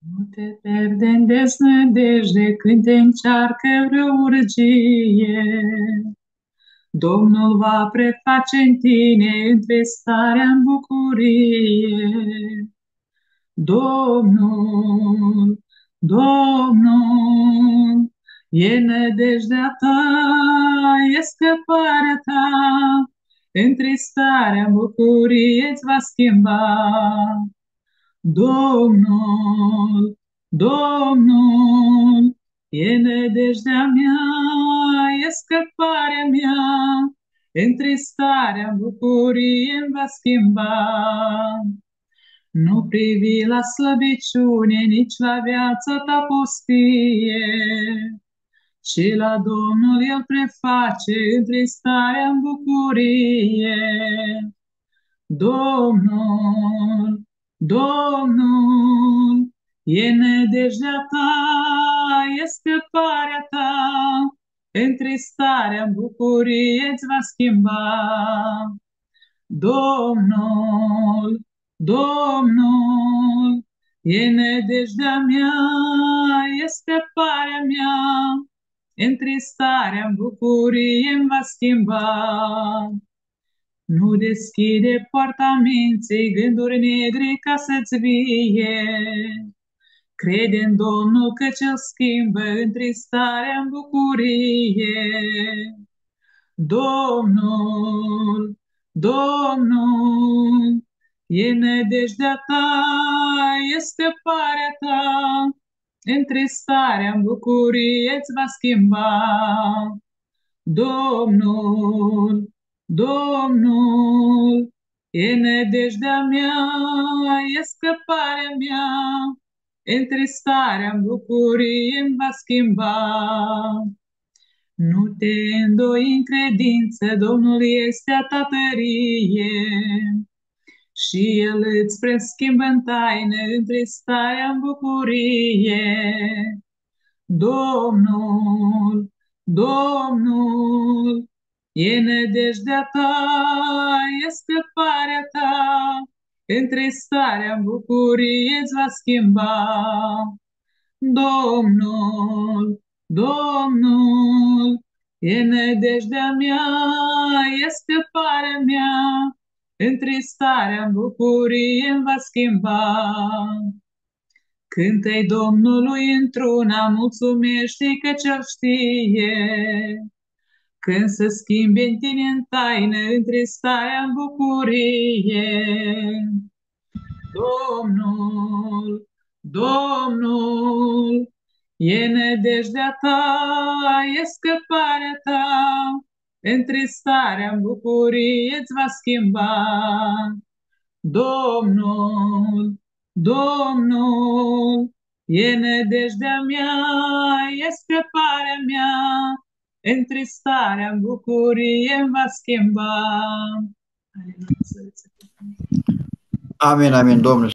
Nu te pierde în deznădejde când te încearcă vreo urgie. Domnul va preface în tine între starea în bucurie. Domnul, Domnul, e nădejdea ta, e scăparea ta, între starea în bucurie îți va schimba. Domnul, Domnul, e nădejdea mea, e scăparea mea, întristarea în bucurie îmi va schimba. Nu privi la slăbiciune, nici la viața ta pustie, ci la Domnul El preface întristarea în bucurie. Domnul, Domnul, e nădejdea ta, e scăparea ta, întristarea în bucurie îți va schimba. Domnul, Domnul, e nădejdea mea, e scăparea mea, întristarea în bucurie îmi va schimba. Nu deschide poarta minții gânduri negre ca să-ți vie. Crede în Domnul că cel schimbă întristarea în bucurie. Domnul, Domnul, e nădejdea ta, e scăparea ta, întristarea în bucurie îți va schimba. Domnul, Domnul, e nădejdea mea, e scăparea mea, întristarea în bucurie îmi va schimba. Nu te îndoi în credință, Domnul este a ta tărie și El îți preschimbă în taină întristarea în bucurie. Domnul, Domnul, E nădejdea ta, e scăparea ta, între starea în bucurie îți va schimba. Domnul, Domnul, e nădejdea mea, e scăparea mea, între starea în bucurie îmi va schimba. Cântă-i Domnului într-una, mulțumește că cel știe, când se schimbe în tine în taină, între starea în bucurie. Domnul, Domnul, e nădejdea ta, e scăparea ta, între starea în bucurie îți va schimba. Domnul, Domnul, e nădejdea mea, e scăparea mea, întristarea în bucurie îmi va schimba. Amin, amin, Domnul